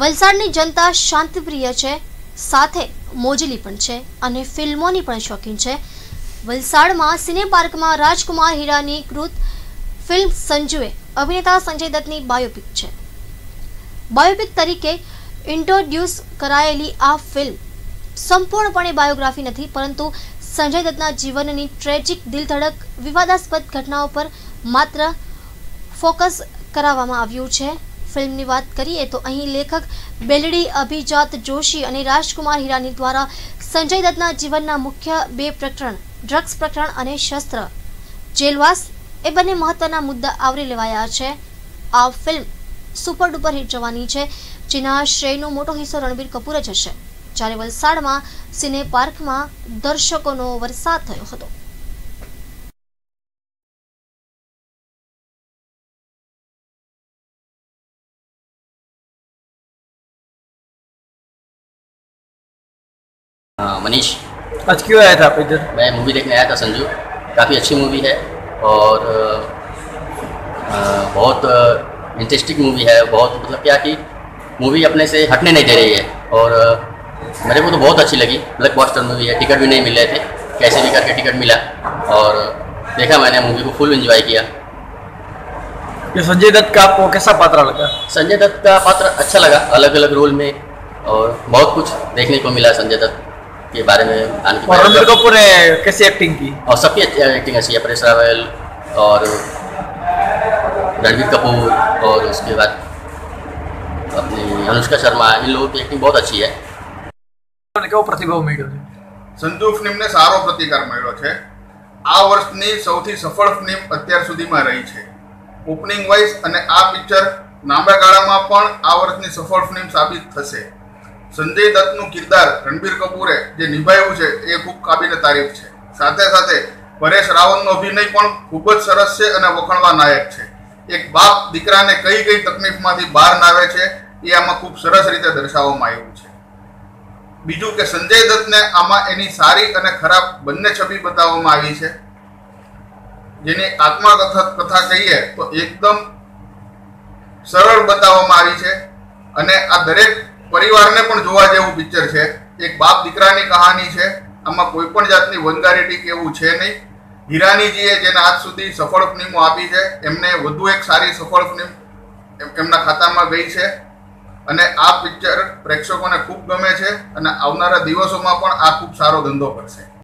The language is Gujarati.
વલસાડની જનતા શાંતિપ્રિય છે, સાથે મોજલી પણ છે અને ફિલ્મોની પણ શોખીન છે. વલસાડમાં સિને પાર્કમાં રાજકુમાર હીરાની કૃત ફિલ્મ સંજુએ અભિનેતા સંજય દત્તની બાયોપિક છે. બાયોપિક તરીકે ઇન્ટ્રોડ્યુસ કરાયેલી આ ફિલ્મ સંપૂર્ણપણે બાયોગ્રાફી નથી, પરંતુ સંજય દત્તના જીવનની ટ્રેજિક, દિલધડક, વિવાદાસ્પદ ઘટનાઓ પર માત્ર ફોકસ કરાવવામાં આવ્યું છે. ફિલ્મની વાત કરીએ તો અહીં લેખક બેલડી અભિજાત જોશી અને રાજકુમાર હિરાની દ્વારા સંજય દત્તના જીવનના મુખ્ય બે પ્રકરણ, ડ્રગ્સ પ્રકરણ અને શસ્ત્ર. જેલવાસ એ બંને મહત્વના મુદ્દા આવરી લેવાયા છે. આ ફિલ્મ સુપર ડુપર હિટ જવાની છે, જેના શ્રેયનો મોટો હિસ્સો રણબીર કપૂર જ હશે. જ્યારે વલસાડમાં સિને પાર્કમાં દર્શકોનો વરસાદ થયો હતો. मनीष। आज क्यों आया था आप इधर? मैं मूवी देखने आया था संजू। काफ़ी अच्छी मूवी है और अ, बहुत इंटरेस्टिंग मूवी है। बहुत मतलब क्या कि मूवी अपने से हटने नहीं दे रही है। और अ, मेरे को तो बहुत अच्छी लगी। ब्लैक बॉस्टर मूवी है। टिकट भी नहीं मिल रहे थे। कैसे भी करके टिकट मिला। और देखा मैंने मूवी को फुल एंजॉय किया। ये संजय दत्त का आपको कैसा पात्र लगा? संजय दत्त का पात्र अच्छा लगा। अलग अलग रोल में और बहुत कुछ देखने को मिला संजय दत्त। के बारे में आने के और रणबीर बाद कपूर ने कैसी एक्टिंग की और सबकी अच्छी एक्टिंग अच्छी है परेश रावल और रणबीर कपूर और उसके बाद अपनी अनुष्का शर्मा इन लोगों की एक्टिंग बहुत अच्छी है તમને કેવો પ્રતિભાવ મળ્યો છે સંજુ ફિલ્મને સારો પ્રતિકાર મળ્યો છે આ વર્ષની સૌથી સફળ ફિલ્મ અત્યાર સુધીમાં રહી છે ઓપનિંગ વાઇઝ અને આ પિક્ચર લાંબા ગાળામાં પણ આ વર્ષની સફળ ફિલ્મ સાબિત થશે સંજય દત્તનું કિરદાર રણબીર કપૂરે જે નિભાવ્યું છે, એ ખૂબ કાબિલે તારીફ છે. સાથે સાથે પરેશ રાવલનો અભિનય પણ ખૂબ જ સરસ છે અને વખાણવા નાયક છે. એક બાપ દીકરાને કઈ કઈ તકલીફમાંથી બહાર લાવે છે, એ આમાં ખૂબ સરસ રીતે દર્શાવવામાં આવ્યું છે. બીજું કે સંજય દત્તને આમાં એની સારી અને ખરાબ બંને છબી બતાવવામાં આવી છે. જેની આત્મકથા કથા કહીએ તો એકદમ સરળ બતાવવામાં આવી છે અને આ દરેક પરિવારને પણ જોવા જેવું પિક્ચર છે. એક બાપ દીકરાની કહાની છે. આમાં કોઈ પણ જાતની વનગારેટી કે એવું છે નહીં. હિરાનીજીએ જેને આજ સુધી સફળ ફિલ્મો આપી છે, એમને વધુ એક સારી સફળ ફિલ્મ એમ- એમના ખાતામાં ગઈ છે. અને આ પિક્ચર પ્રેક્ષકોને ખૂબ ગમે છે અને આવનારા દિવસોમાં પણ આ ખૂબ સારો ધંધો કરશે.